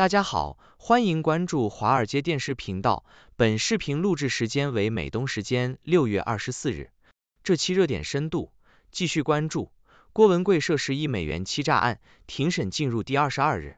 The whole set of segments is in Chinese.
大家好，欢迎关注华尔街电视频道。本视频录制时间为美东时间六月二十四日。这期热点深度继续关注郭文贵涉十亿美元欺诈案，庭审进入第二十二日。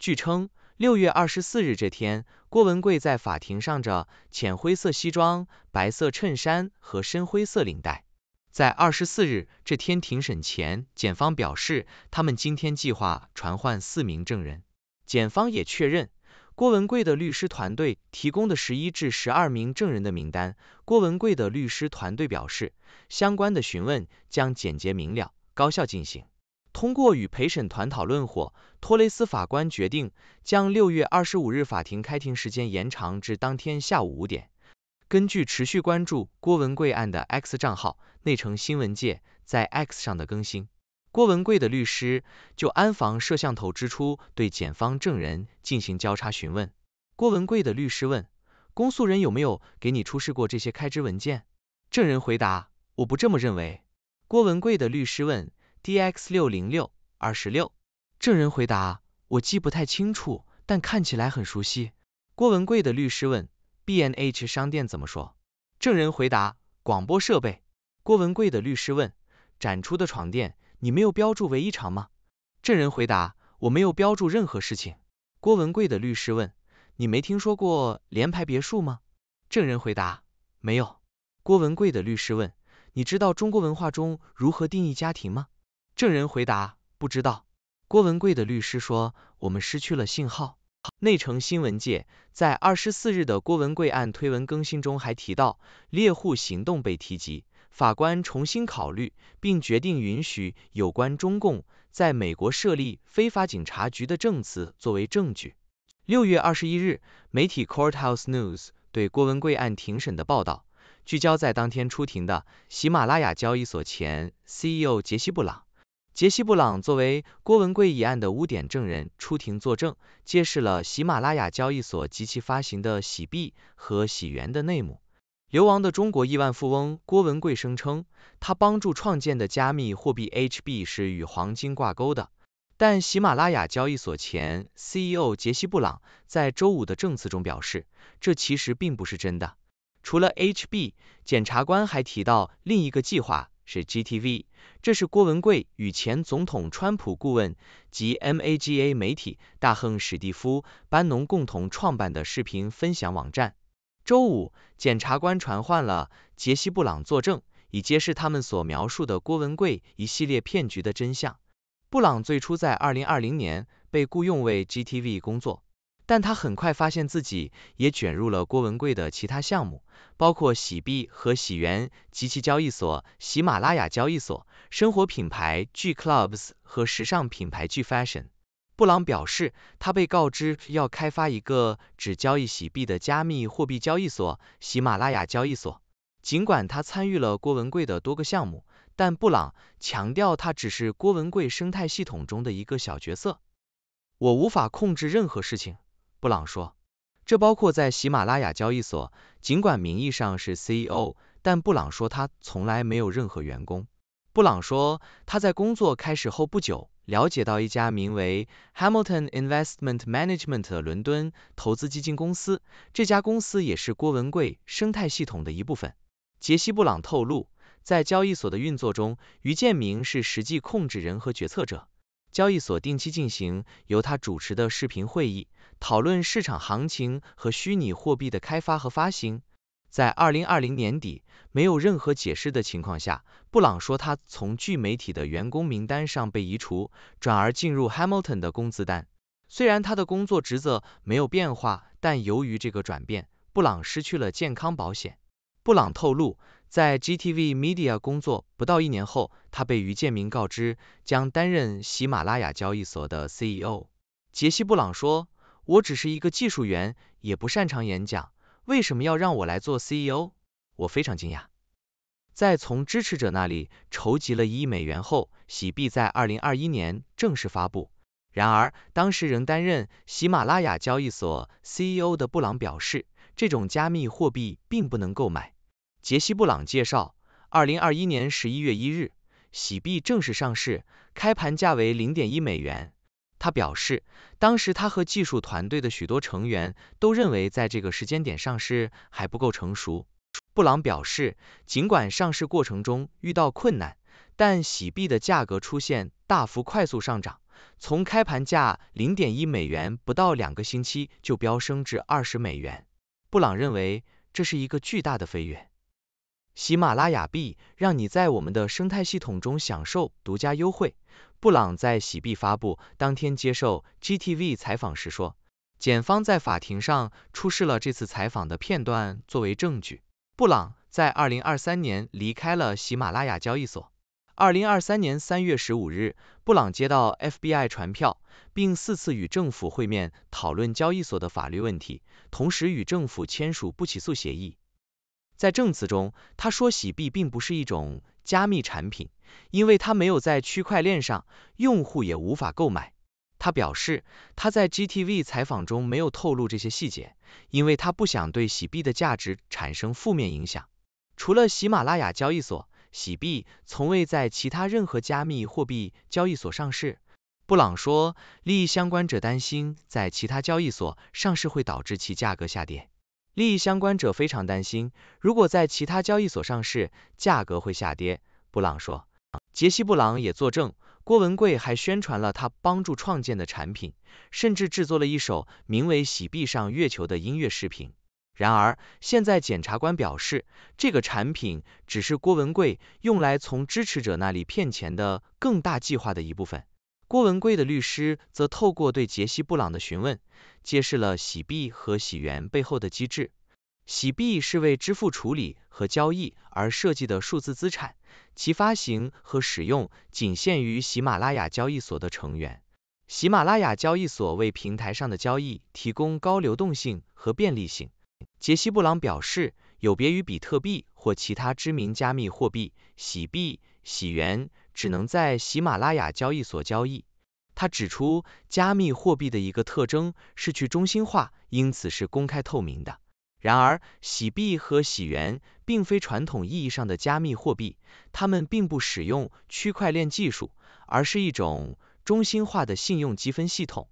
据称，六月二十四日这天，郭文贵在法庭上着浅灰色西装、白色衬衫和深灰色领带。在二十四日这天庭审前，检方表示，他们今天计划传唤四名证人。检方也确认，郭文贵的律师团队提供的十一至十二名证人的名单。郭文贵的律师团队表示，相关的询问将简洁明了、高效进行。通过与陪审团讨论后，托雷斯法官决定将六月二十五日法庭开庭时间延长至当天下午五点。根据持续关注郭文贵案的 X 账号内城新闻界在 X 上的更新。郭文贵的律师就安防摄像头支出对检方证人进行交叉询问。郭文贵的律师问：公诉人有没有给你出示过这些开支文件？证人回答：我不这么认为。郭文贵的律师问：DX 六零六二十六？证人回答：我记不太清楚，但看起来很熟悉。郭文贵的律师问：BNH 商店怎么说？证人回答：广播设备。郭文贵的律师问：展出的床垫。你没有标注唯一场吗？证人回答：我没有标注任何事情。郭文贵的律师问：你没听说过联排别墅吗？证人回答：没有。郭文贵的律师问：你知道中国文化中如何定义家庭吗？证人回答：不知道。郭文贵的律师说：我们失去了信号。内城新闻界在二十四日的郭文贵案推文更新中还提到，猎户行动被提及。法官重新考虑，并决定允许有关中共在美国设立非法警察局的证词作为证据。六月二十一日，媒体 Courthouse News 对郭文贵案庭审的报道，聚焦在当天出庭的喜马拉雅交易所前 CEO 杰西·布朗。杰西·布朗作为郭文贵一案的污点证人出庭作证，揭示了喜马拉雅交易所及其发行的洗币和洗元的内幕。流亡的中国亿万富翁郭文贵声称，他帮助创建的加密货币 HB 是与黄金挂钩的。但喜马拉雅交易所前 CEO 杰西·布朗在周五的证词中表示，这其实并不是真的。除了 HB，检察官还提到另一个计划是 GTV，这是郭文贵与前总统川普顾问及 MAGA 媒体大亨史蒂夫·班农共同创办的视频分享网站。周五，检察官传唤了杰西·布朗作证，以揭示他们所描述的郭文贵一系列骗局的真相。布朗最初在二零二零年被雇佣为 GTV 工作，但他很快发现自己也卷入了郭文贵的其他项目，包括洗币和洗元及其交易所喜马拉雅交易所、生活品牌 G Clubs 和时尚品牌 G Fashion。布朗表示，他被告知要开发一个只交易洗币的加密货币交易所——喜马拉雅交易所。尽管他参与了郭文贵的多个项目，但布朗强调他只是郭文贵生态系统中的一个小角色。我无法控制任何事情，布朗说，这包括在喜马拉雅交易所。尽管名义上是 CEO，但布朗说他从来没有任何员工。布朗说，他在工作开始后不久。了解到一家名为 Hamilton Investment Management 的伦敦投资基金公司，这家公司也是郭文贵生态系统的一部分。杰西·布朗透露，在交易所的运作中，于建明是实际控制人和决策者。交易所定期进行由他主持的视频会议，讨论市场行情和虚拟货币的开发和发行。在二零二零年底，没有任何解释的情况下，布朗说他从巨媒体的员工名单上被移除，转而进入 Hamilton 的工资单。虽然他的工作职责没有变化，但由于这个转变，布朗失去了健康保险。布朗透露，在 GTV Media 工作不到一年后，他被于建明告知将担任喜马拉雅交易所的 CEO。杰西·布朗说：“我只是一个技术员，也不擅长演讲。”为什么要让我来做 CEO？我非常惊讶。在从支持者那里筹集了一亿美元后，喜币在二零二一年正式发布。然而，当时仍担任喜马拉雅交易所 CEO 的布朗表示，这种加密货币并不能购买。杰西·布朗介绍，二零二一年十一月一日，喜币正式上市，开盘价为零点一美元。他表示，当时他和技术团队的许多成员都认为，在这个时间点上市还不够成熟。布朗表示，尽管上市过程中遇到困难，但洗币的价格出现大幅快速上涨，从开盘价零点一美元不到两个星期就飙升至二十美元。布朗认为这是一个巨大的飞跃。喜马拉雅币让你在我们的生态系统中享受独家优惠。布朗在喜币发布当天接受 GTV 采访时说，检方在法庭上出示了这次采访的片段作为证据。布朗在二零二三年离开了喜马拉雅交易所。二零二三年三月十五日，布朗接到 FBI 传票，并四次与政府会面讨论交易所的法律问题，同时与政府签署不起诉协议。在证词中，他说喜币并不是一种加密产品，因为它没有在区块链上，用户也无法购买。他表示，他在 GTV 采访中没有透露这些细节，因为他不想对喜币的价值产生负面影响。除了喜马拉雅交易所，喜币从未在其他任何加密货币交易所上市。布朗说，利益相关者担心在其他交易所上市会导致其价格下跌。利益相关者非常担心，如果在其他交易所上市，价格会下跌。布朗说，杰西·布朗也作证，郭文贵还宣传了他帮助创建的产品，甚至制作了一首名为《喜币上月球》的音乐视频。然而，现在检察官表示，这个产品只是郭文贵用来从支持者那里骗钱的更大计划的一部分。郭文贵的律师则透过对杰西·布朗的询问，揭示了喜币和喜元背后的机制。喜币是为支付处理和交易而设计的数字资产，其发行和使用仅限于喜马拉雅交易所的成员。喜马拉雅交易所为平台上的交易提供高流动性和便利性。杰西·布朗表示，有别于比特币或其他知名加密货币，喜币、喜元。只能在喜马拉雅交易所交易。他指出，加密货币的一个特征是去中心化，因此是公开透明的。然而，喜币和喜元并非传统意义上的加密货币，它们并不使用区块链技术，而是一种中心化的信用积分系统。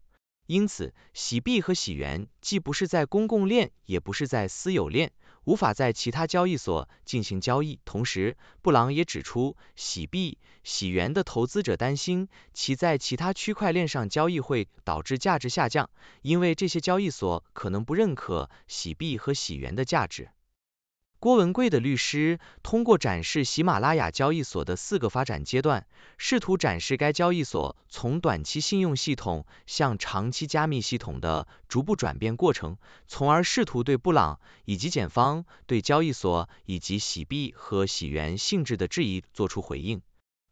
因此，喜币和喜元既不是在公共链，也不是在私有链。无法在其他交易所进行交易。同时，布朗也指出，喜币、喜元的投资者担心其在其他区块链上交易会导致价值下降，因为这些交易所可能不认可喜币和喜元的价值。郭文贵的律师通过展示喜马拉雅交易所的四个发展阶段，试图展示该交易所从短期信用系统向长期加密系统的逐步转变过程，从而试图对布朗以及检方对交易所以及洗币和洗元性质的质疑作出回应。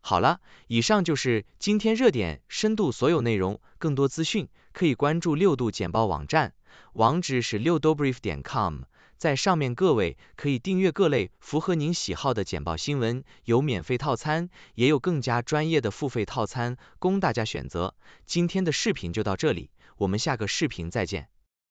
好了，以上就是今天热点深度所有内容，更多资讯可以关注六度简报网站，网址是六 dobrief 点 com。在上面，各位可以订阅各类符合您喜好的简报新闻，有免费套餐，也有更加专业的付费套餐供大家选择。今天的视频就到这里，我们下个视频再见。